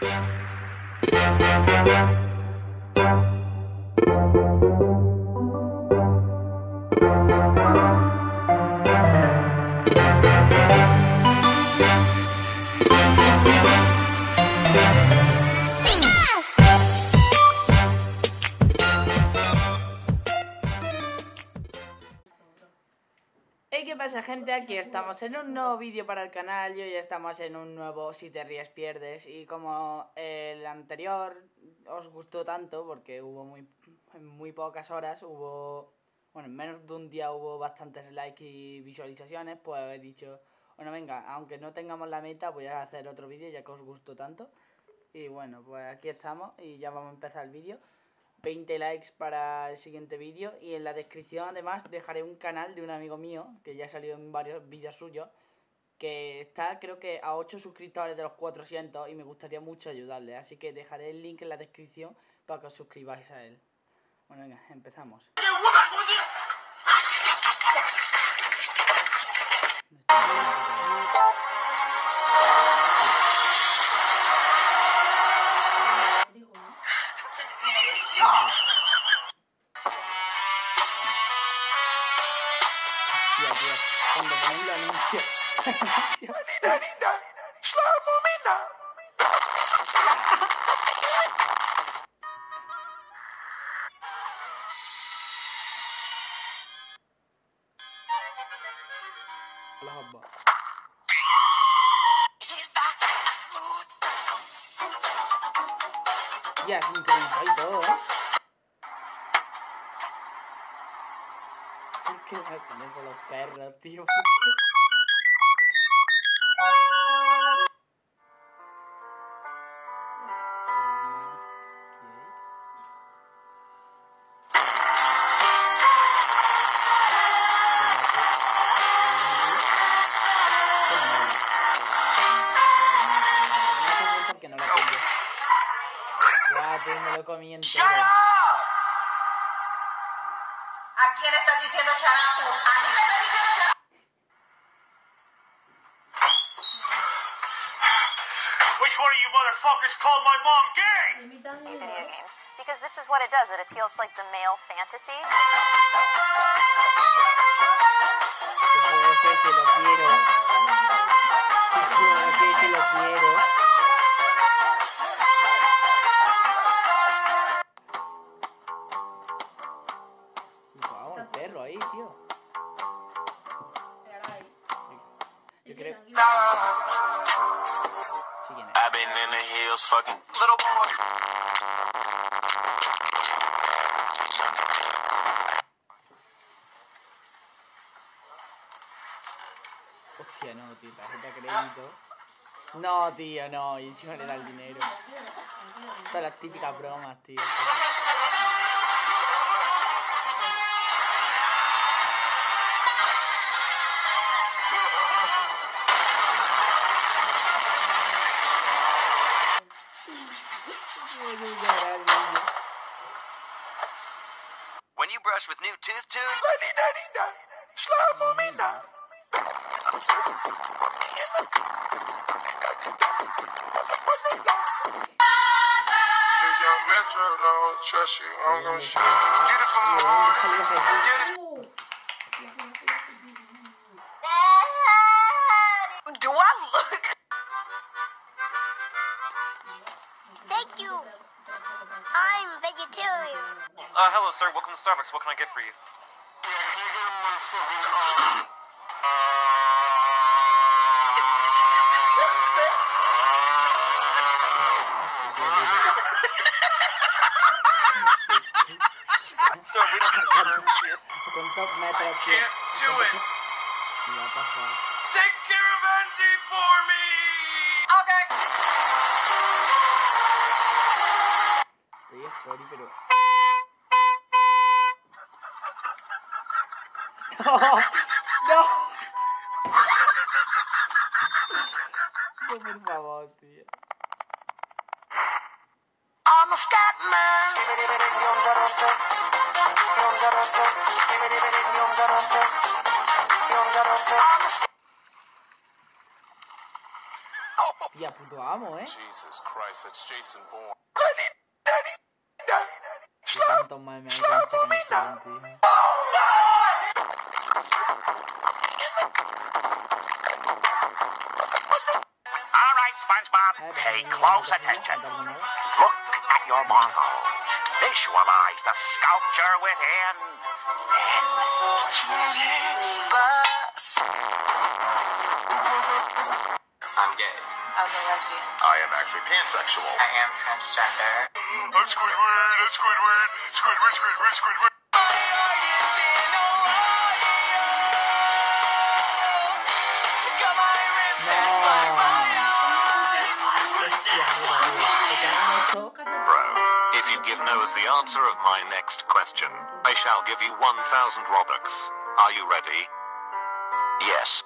Thank you. Hey, ¿qué pasa gente? Aquí estamos en un nuevo vídeo para el canal y hoy estamos en un nuevo Si te ríes pierdes y como el anterior os gustó tanto porque hubo muy, muy pocas horas, hubo, bueno, en menos de un día hubo bastantes likes y visualizaciones, pues he dicho, bueno venga, aunque no tengamos la meta voy a hacer otro vídeo ya que os gustó tanto y bueno, pues aquí estamos y ya vamos a empezar el vídeo. 20 likes para el siguiente vídeo y en la descripción además dejaré un canal de un amigo mío que ya ha salido en varios vídeos suyos que está creo que a 8 suscriptores de los 400 y me gustaría mucho ayudarle. Así que dejaré el link en la descripción para que os suscribáis a él. Bueno venga empezamos Elina, slaap Momina. الهبة يا عشان كده بعيد اهو perché mi sono perra, Dio? Quién estás diciendo charapo? ¿A mí me estás diciendo charapo? Which one of you motherfuckers called my mom gay? Video games because this is what it does. It appeals like the male fantasy. Lo. I've been in the hills fucking little boy. Hostia, no, tío, tarjeta crédito. No, tío, no, y encima le da el dinero. Todas las típicas bromas, tío. Trust you, I'm gonna shoot. Get it from my heart. Get it. Do I look? Thank you. I'm vegetarian. Uh, hello, sir. Welcome to Starbucks. What can I get for you? Top metros, tío. can't do it. Take Angie for me! Okay. Story, pero. ¡No! ¡No! No, por favor, tío. I'm a scat man. I'm puto amo, ¿eh? Jesus Christ, that's Jason Bourne. Qué tanto meme hay con esta canción, tío. All right, SpongeBob, pay no, no, close attention. Look at your Mongo. Visualize the sculpture within. Then I'm gay. I'm a lesbian. I am actually pansexual. I am transgender. I'm Squidward, I'm Squidward, Squidward, Squidward, Squidward. Noah's the answer of my next question, I shall give you 1,000 Robux. Are you ready? Yes.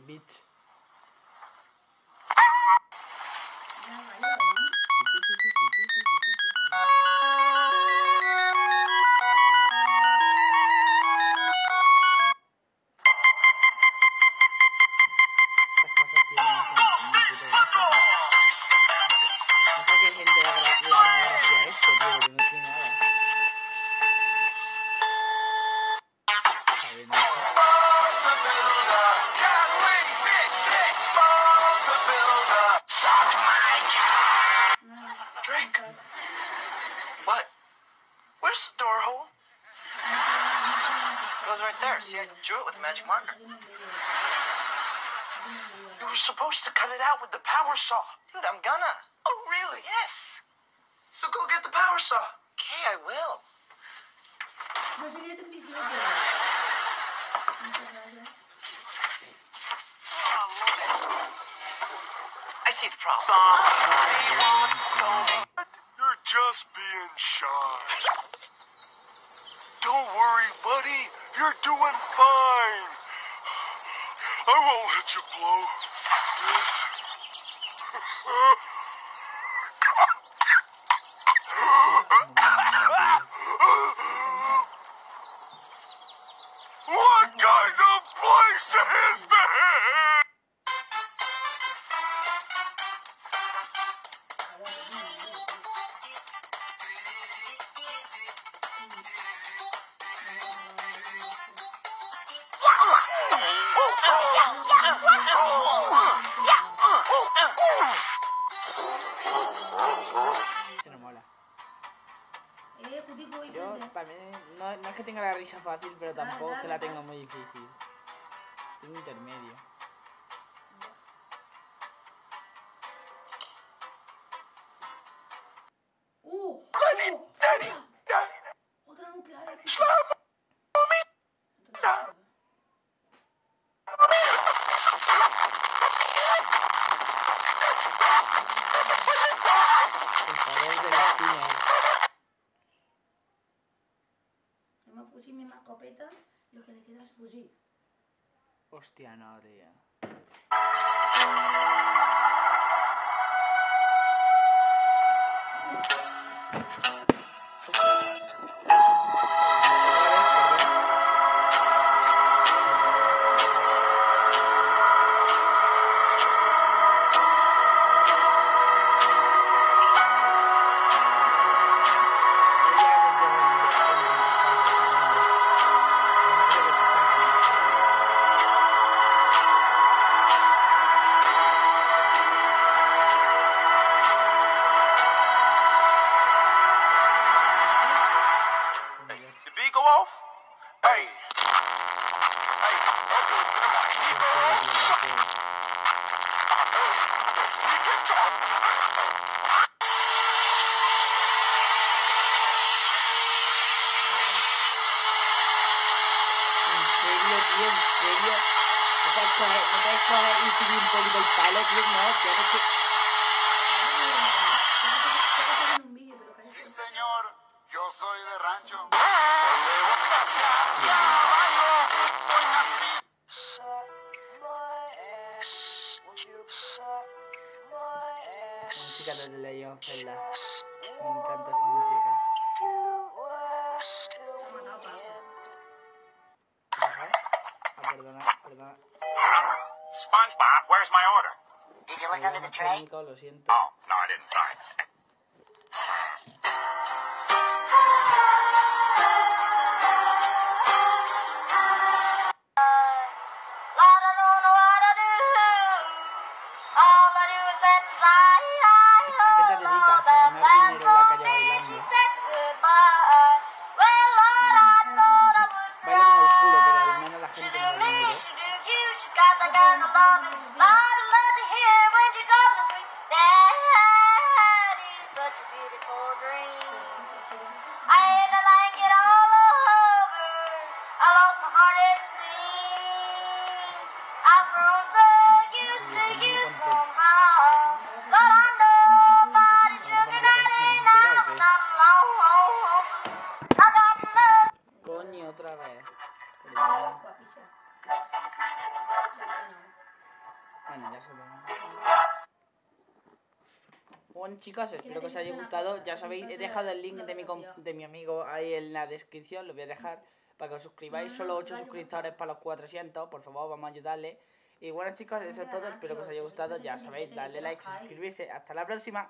mit there. See, I drew it with a magic marker. You were supposed to cut it out with the power saw. Dude, I'm gonna. Oh, really? Yes. So go get the power saw. Okay, I will. I see the problem. You're just being shy. Don't worry, buddy. You're doing fine. I won't let you blow this. que tenga la risa fácil, pero tampoco es que la tenga muy difícil. Tengo intermedio. Misma fusil, misma escopeta. Lo que le queda es fusil. Hostia, no, tío. Coger y subir un poquito el palo, tío? No, tienes que... Vídeo señor, yo soy de rancho. Música de of Zelda. Me encanta esa música. SpongeBob, where's my order? Did you look under the tray? Nico, lo siento. Oh, no, I didn't sign. Bueno, ya se lo... Bueno chicos, espero que os haya gustado. Ya sabéis, he dejado el link de mi, de mi amigo ahí en la descripción. Lo voy a dejar para que os suscribáis. Solo 8 suscriptores para los 400. Por favor, vamos a ayudarle. Y bueno chicos, eso es todo. Espero que os haya gustado. Ya sabéis, darle like, suscribirse. Hasta la próxima.